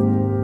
you.